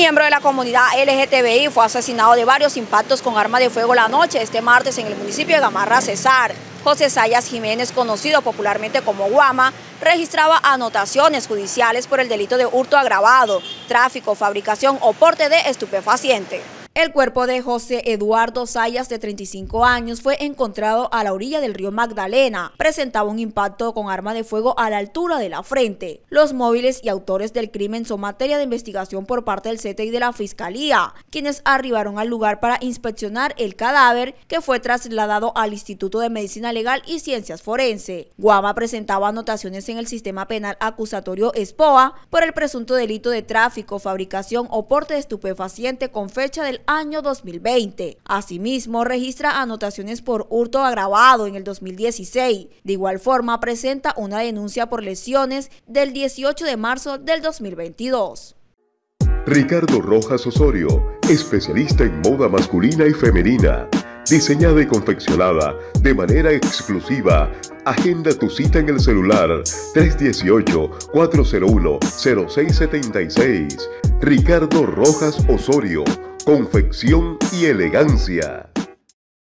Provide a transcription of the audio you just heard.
miembro de la comunidad LGTBI fue asesinado de varios impactos con arma de fuego la noche este martes en el municipio de Gamarra, Cesar. José Sayas Jiménez, conocido popularmente como Guama, registraba anotaciones judiciales por el delito de hurto agravado, tráfico, fabricación o porte de estupefaciente. El cuerpo de José Eduardo Sayas, de 35 años, fue encontrado a la orilla del río Magdalena. Presentaba un impacto con arma de fuego a la altura de la frente. Los móviles y autores del crimen son materia de investigación por parte del CTI de la Fiscalía, quienes arribaron al lugar para inspeccionar el cadáver que fue trasladado al Instituto de Medicina Legal y Ciencias Forense. Guama presentaba anotaciones en el sistema penal acusatorio SPOA por el presunto delito de tráfico, fabricación o porte de estupefaciente con fecha del año 2020. Asimismo, registra anotaciones por hurto agravado en el 2016. De igual forma, presenta una denuncia por lesiones del 18 de marzo del 2022. Ricardo Rojas Osorio, especialista en moda masculina y femenina, diseñada y confeccionada de manera exclusiva. Agenda tu cita en el celular 318-401-0676. Ricardo Rojas Osorio confección y elegancia.